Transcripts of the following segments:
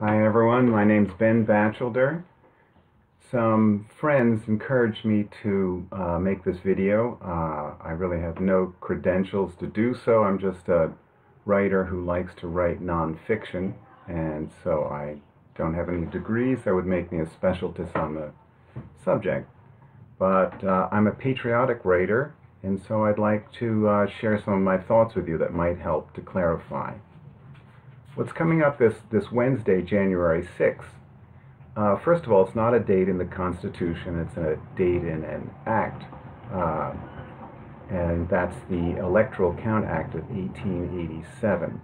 Hi everyone, my name's Ben Batchelder. Some friends encouraged me to uh, make this video. Uh, I really have no credentials to do so. I'm just a writer who likes to write nonfiction, and so I don't have any degrees that would make me a specialist on the subject. But uh, I'm a patriotic writer, and so I'd like to uh, share some of my thoughts with you that might help to clarify. What's coming up this, this Wednesday, January 6th? Uh, first of all, it's not a date in the Constitution, it's a date in an act, uh, and that's the Electoral Count Act of 1887.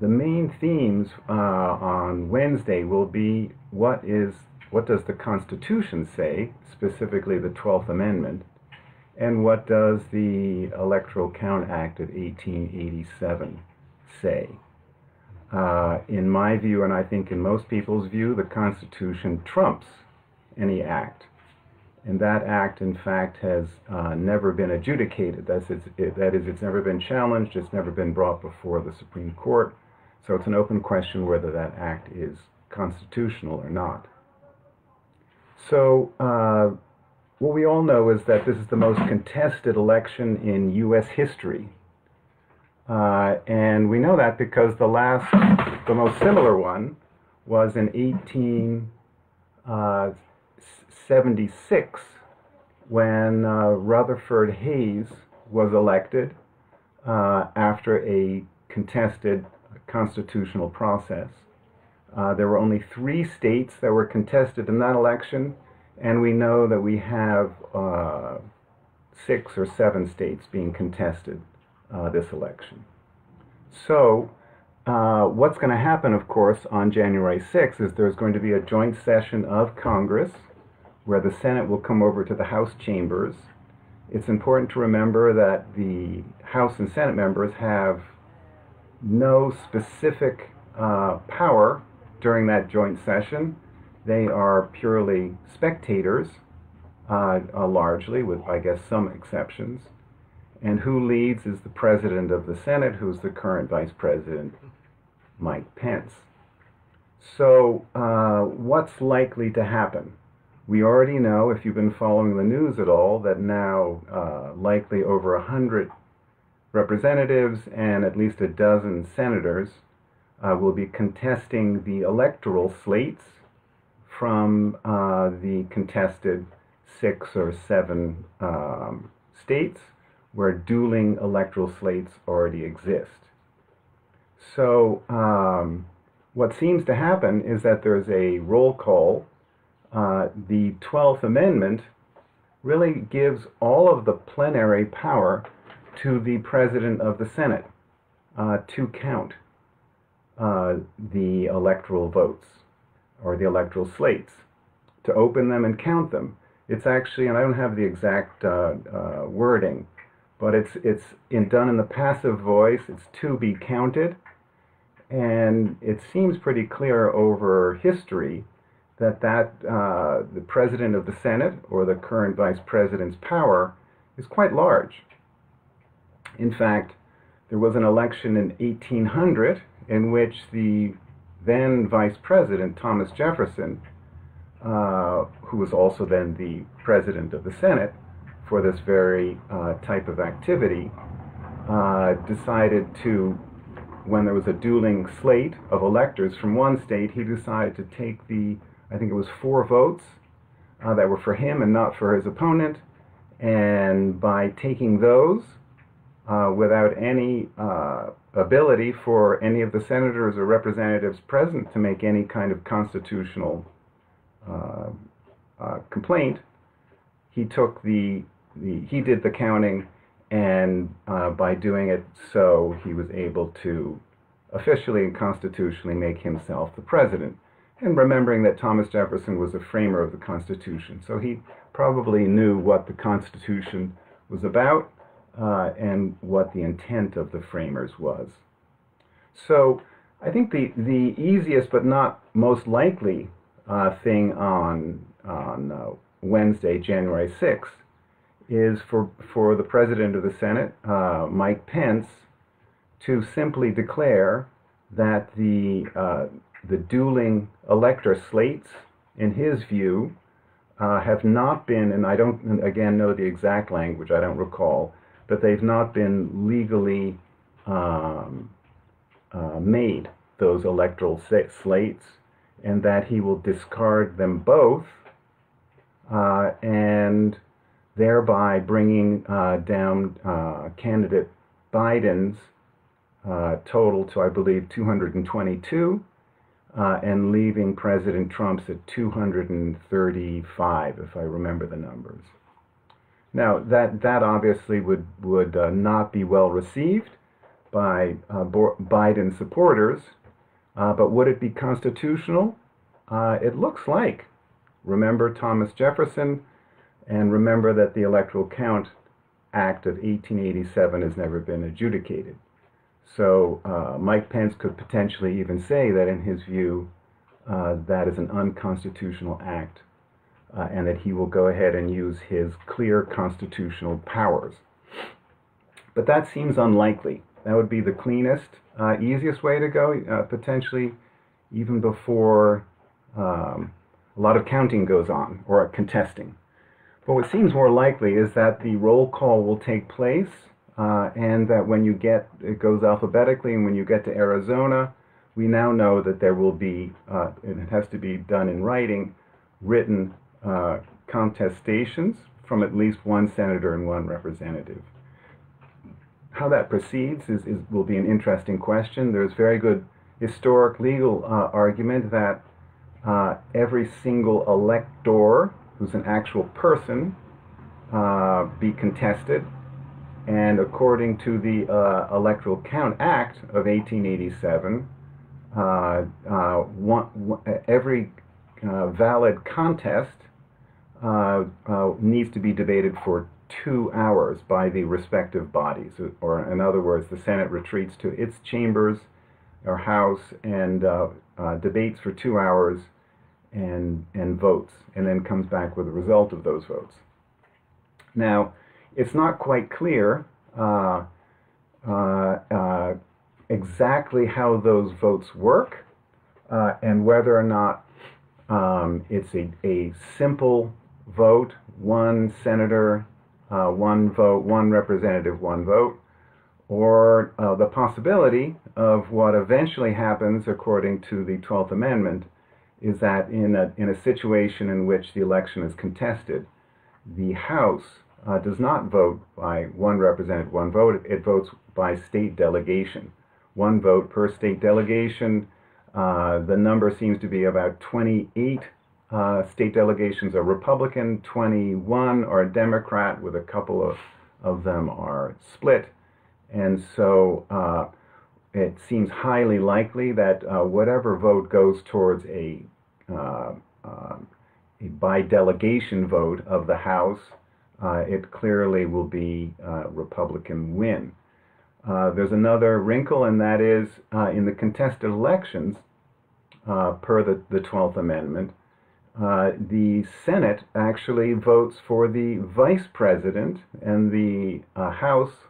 The main themes uh, on Wednesday will be what is what does the Constitution say, specifically the 12th Amendment, and what does the Electoral Count Act of 1887 say. Uh, in my view, and I think in most people's view, the Constitution trumps any act. And that act, in fact, has uh, never been adjudicated. That's it, that is, it's never been challenged, it's never been brought before the Supreme Court. So it's an open question whether that act is constitutional or not. So, uh, what we all know is that this is the most contested election in U.S. history. Uh, and we know that because the last, the most similar one was in 1876 uh, when uh, Rutherford Hayes was elected uh, after a contested constitutional process. Uh, there were only three states that were contested in that election, and we know that we have six or seven states being contested uh, this election. So, uh, what's going to happen, of course, on January 6th is there's going to be a joint session of Congress where the Senate will come over to the House chambers. It's important to remember that the House and Senate members have no specific uh, power during that joint session. They are purely spectators, uh, uh, largely, with, I guess, some exceptions. And who leads is the president of the Senate, who's the current vice president, Mike Pence. So, uh, what's likely to happen? We already know, if you've been following the news at all, that now uh, likely over a hundred representatives and at least a dozen senators uh, will be contesting the electoral slates from uh, the contested six or seven um, states where dueling electoral slates already exist. So um, what seems to happen is that there's a roll call. Uh, the 12th Amendment really gives all of the plenary power to the President of the Senate uh, to count uh, the electoral votes or the electoral slates, to open them and count them. It's actually, and I don't have the exact uh, uh, wording, but it's it's in, done in the passive voice. It's to be counted, and it seems pretty clear over history that that uh, the president of the Senate or the current vice president's power is quite large. In fact, there was an election in 1800 in which the then vice president Thomas Jefferson, uh, who was also then the president of the Senate, for this very uh, type of activity, uh, decided to, when there was a dueling slate of electors from one state, he decided to take the, I think it was four votes uh, that were for him and not for his opponent. And by taking those, uh, without any uh, ability for any of the senators or representatives present to make any kind of constitutional uh, complaint, he took the he did the counting, and uh, by doing it so, he was able to officially and constitutionally make himself the president. And remembering that Thomas Jefferson was a framer of the Constitution, so he probably knew what the Constitution was about uh, and what the intent of the framers was. So I think the, the easiest but not most likely uh, thing on, on uh, Wednesday, January 6th, is for, for the President of the Senate, uh, Mike Pence, to simply declare that the uh, the dueling elector slates, in his view, uh, have not been, and I don't again know the exact language, I don't recall, but they've not been legally um, uh, made those electoral slates, and that he will discard them both, uh, and thereby bringing uh, down uh, candidate Biden's uh, total to, I believe, 222, uh, and leaving President Trump's at 235, if I remember the numbers. Now, that, that obviously would, would uh, not be well received by uh, Biden supporters, but would it be constitutional? It looks like. Remember Thomas Jefferson, and remember that the Electoral Count Act of 1887 has never been adjudicated. So uh, Mike Pence could potentially even say that, in his view, uh, that is an unconstitutional act uh, and that he will go ahead and use his clear constitutional powers. But that seems unlikely. That would be the cleanest, uh, easiest way to go, uh, potentially even before um, a lot of counting goes on or contesting. But what seems more likely is that the roll call will take place uh, and that when you get, it goes alphabetically, and when you get to Arizona, we now know that there will be, uh, it has to be done in writing, written uh, contestations from at least one senator and one representative. How that proceeds is, is will be an interesting question. There's very good historic legal uh, argument that uh, every single elector, who's an actual person, uh, be contested and according to the uh, Electoral Count Act of 1887, uh, uh, one, one, every uh, valid contest needs to be debated for two hours by the respective bodies. Or, in other words, the Senate retreats to its chambers or House and debates for two hours and, and votes, and then comes back with the result of those votes. Now, it's not quite clear uh, uh, uh, exactly how those votes work uh, and whether or not um, it's a, a simple vote, one senator, uh, one vote, one representative, one vote, or uh, the possibility of what eventually happens according to the 12th Amendment is that in a, in a situation in which the election is contested, the House uh, does not vote by one representative, one vote. It votes by state delegation. One vote per state delegation. Uh, the number seems to be about 28 uh, state delegations are Republican, 21 are Democrat, with a couple of, of them are split. And so uh, it seems highly likely that uh, whatever vote goes towards a, uh, a by delegation vote of the House uh, it clearly will be a Republican win. Uh, there's another wrinkle, and that is uh, in the contested elections, uh, per the, the 12th Amendment, uh, the Senate actually votes for the vice president, and the uh, House,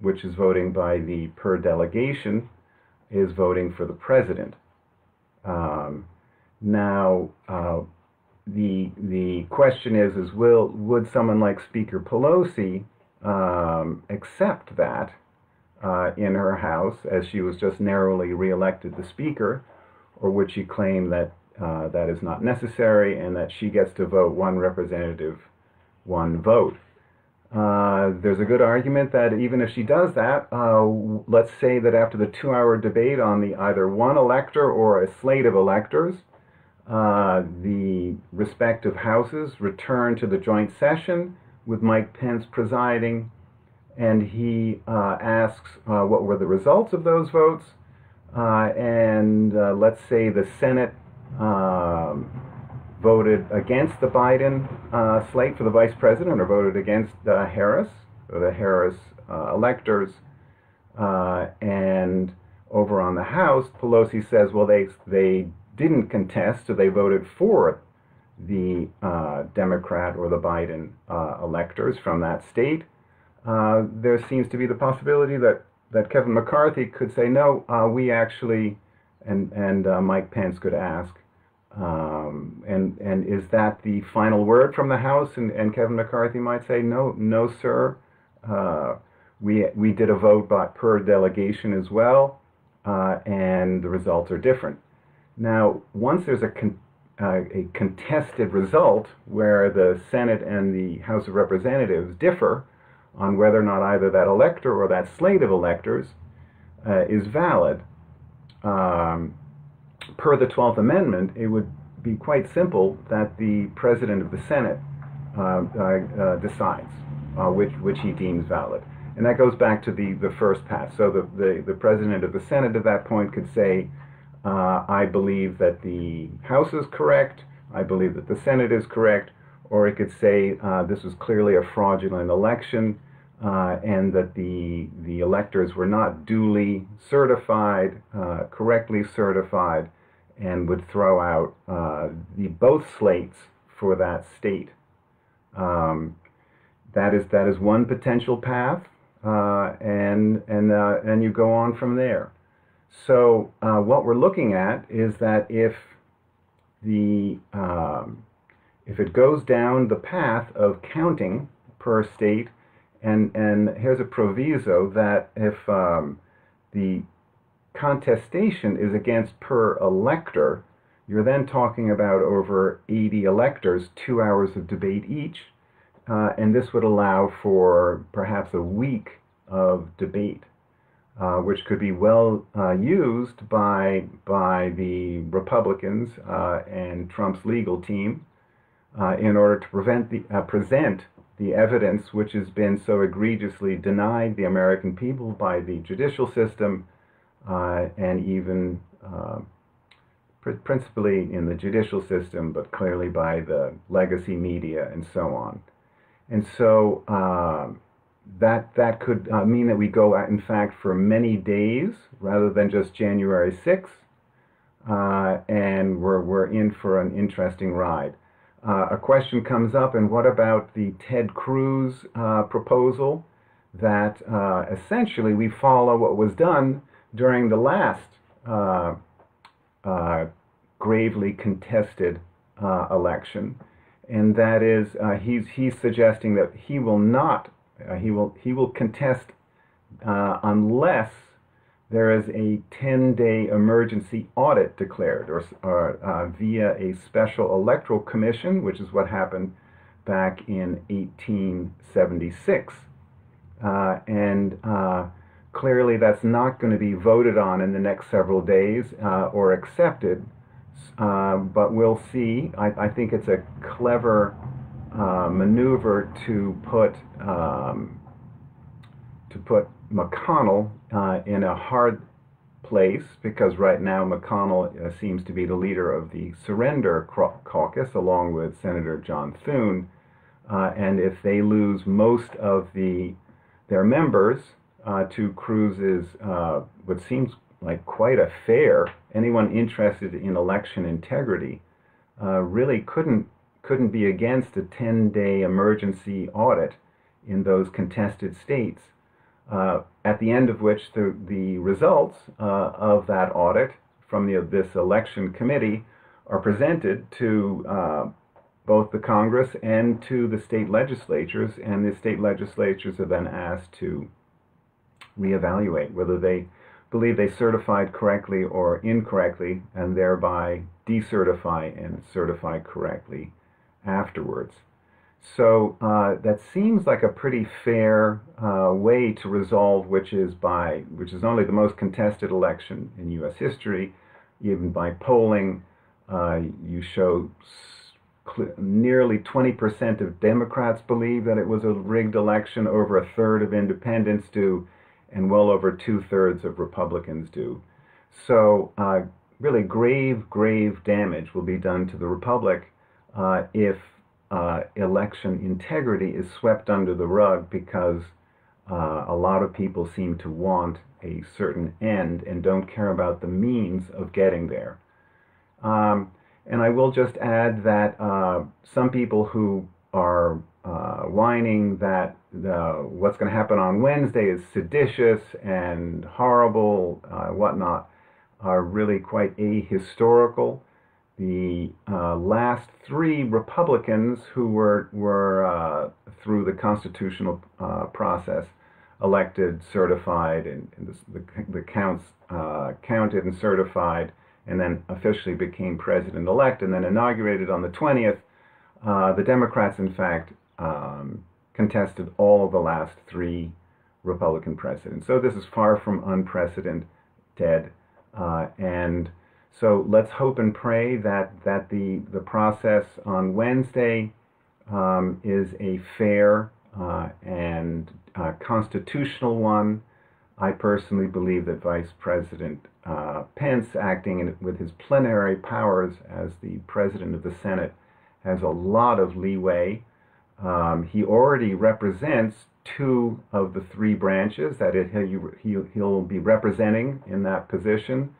which is voting by the per delegation, is voting for the president. Um, now, the the question is is will would someone like Speaker Pelosi um, accept that uh, in her House as she was just narrowly reelected the Speaker, or would she claim that uh, that is not necessary and that she gets to vote one representative, one vote? Uh, there's a good argument that even if she does that, uh, let's say that after the two-hour debate on the either one elector or a slate of electors, uh, the respective houses return to the joint session with Mike Pence presiding, and he uh, asks uh, what were the results of those votes. And let's say the Senate um, voted against the Biden slate for the vice president or voted against Harris, or the Harris electors. and over on the House, Pelosi says, well, they, they didn't contest, so they voted for the uh, Democrat or the Biden uh, electors from that state. Uh, there seems to be the possibility that that Kevin McCarthy could say, no, uh, we actually, and and uh, Mike Pence could ask, um, and and is that the final word from the House? And, and Kevin McCarthy might say, no, no, sir. Uh, we we did a vote by per delegation as well, uh, and the results are different. Now, once there's a con- uh, a contested result where the Senate and the House of Representatives differ on whether or not either that elector or that slate of electors uh, is valid. Um, per the 12th Amendment, it would be quite simple that the President of the Senate uh, uh, uh decides uh, which, which he deems valid. And that goes back to the, the first pass. So the, the, the President of the Senate at that point could say, uh, I believe that the House is correct, I believe that the Senate is correct, or it could say this was clearly a fraudulent election, uh, and that the the electors were not duly certified, uh, correctly certified, and would throw out uh, the both slates for that state. Um, that is that is one potential path, uh, and and uh, and you go on from there. So uh, what we're looking at is that if the um, if it goes down the path of counting per state and, and here's a proviso that if um, the contestation is against per elector, you're then talking about over 80 electors, two hours of debate each, uh, and this would allow for perhaps a week of debate, uh, which could be well uh, used by, by the Republicans uh, and Trump's legal team uh, in order to prevent the, uh, present the evidence which has been so egregiously denied the American people by the judicial system and even uh, pr- principally in the judicial system, but clearly by the legacy media and so on. And so uh, that that could uh, mean that we go, out, in fact, for many days rather than just January 6th, uh, and we're, we're in for an interesting ride uh, a question comes up, and what about the Ted Cruz uh, proposal that uh, essentially we follow what was done during the last uh, uh, gravely contested uh, election, and that is he's he's suggesting that he will not he will he will contest unless there is a 10 day emergency audit declared or, or uh, via a special electoral commission, which is what happened back in 1876. Uh, and uh, clearly, that's not going to be voted on in the next several days uh, or accepted. Uh, but we'll see. I, I, think it's a clever uh, maneuver to put um, to put McConnell uh, in a hard place because right now McConnell uh, seems to be the leader of the Surrender Caucus along with Senator John Thune. Uh, and if they lose most of the their members uh, to Cruz's uh, what seems like quite a fair, anyone interested in election integrity uh, really couldn't couldn't be against a 10-day emergency audit in those contested states uh, at the end of which the, the results uh, of that audit from the, this election committee are presented to uh, both the Congress and to the state legislatures, and the state legislatures are then asked to reevaluate whether they believe they certified correctly or incorrectly, and thereby decertify and certify correctly afterwards. So uh, that seems like a pretty fair uh, way to resolve, which is by which is only the most contested election in U.S. history. Even by polling, uh, you show nearly 20% of Democrats believe that it was a rigged election, over a third of independents do, and well over two thirds of Republicans do. So uh, really, grave, grave damage will be done to the republic uh, if uh, election integrity is swept under the rug because uh, a lot of people seem to want a certain end and don't care about the means of getting there. Um, and I will just add that uh, some people who are uh, whining that the, what's going to happen on Wednesday is seditious and horrible, uh, whatnot, are really quite ahistorical. The uh, last three Republicans who were, were uh, through the constitutional uh, process elected, certified, and, and the, the, counts uh, counted and certified, and then officially became president elect, and then inaugurated on the 20th. Uh, the Democrats, in fact, um, contested all of the last three Republican presidents. So this is far from unprecedented. Uh, and so let's hope and pray that, that the, the process on Wednesday um, is a fair uh, and uh, constitutional one. I personally believe that Vice President uh, Pence, acting in, with his plenary powers as the President of the Senate, has a lot of leeway. Um, he already represents two of the three branches that it, he'll, he'll be representing in that position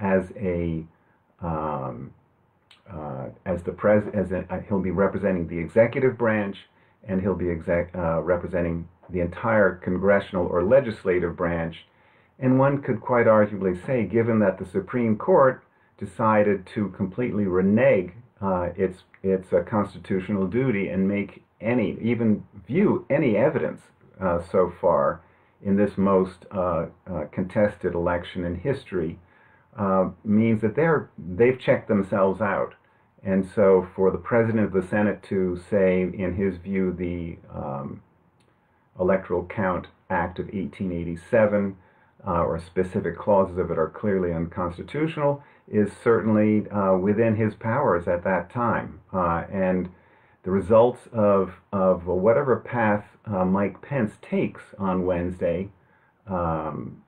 as a um, uh, as the pres as a, uh, he'll be representing the executive branch and he'll be exec, uh, representing the entire congressional or legislative branch. And one could quite arguably say, given that the Supreme Court decided to completely renege uh, its its a constitutional duty and make any, even view any evidence uh, so far in this most uh, uh, contested election in history, uh, means that they're they've checked themselves out. And so, for the president of the Senate to say, in his view, the um, Electoral Count Act of 1887 uh, or specific clauses of it are clearly unconstitutional is certainly uh, within his powers at that time. Uh, and the results of, of whatever path uh, Mike Pence takes on Wednesday, um,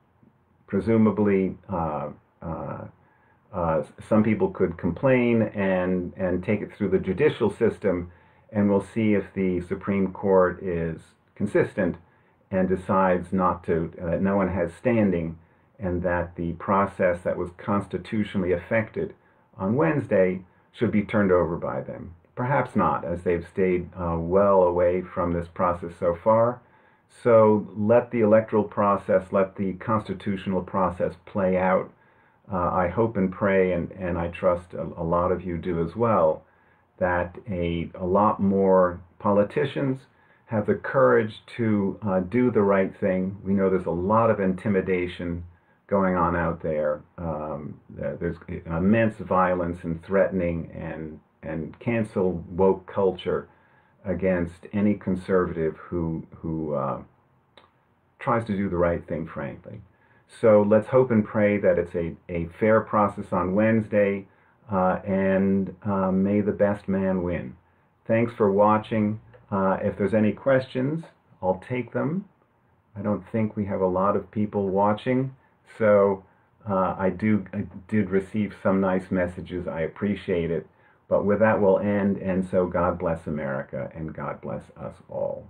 presumably uh, uh, some people could complain and, and take it through the judicial system, and we'll see if the Supreme Court is consistent and decides not to, that uh, no one has standing, and that the process that was constitutionally affected on Wednesday should be turned over by them. Perhaps not, as they've stayed uh, well away from this process so far. So let the electoral process, let the constitutional process play out. Uh, I hope and pray, and, and I trust a, a lot of you do as well, that a, a lot more politicians have the courage to uh, do the right thing. We know there's a lot of intimidation going on out there. Um, there's immense violence and threatening and and cancel woke culture against any conservative who who uh, tries to do the right thing. Frankly, so let's hope and pray that it's a, a fair process on Wednesday, uh, and uh, may the best man win. Thanks for watching. Uh, if there's any questions, I'll take them. I don't think we have a lot of people watching, so uh, I do I did receive some nice messages. I appreciate it. But with that, we'll end. And so God bless America and God bless us all.